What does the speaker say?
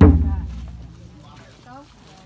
down. Go.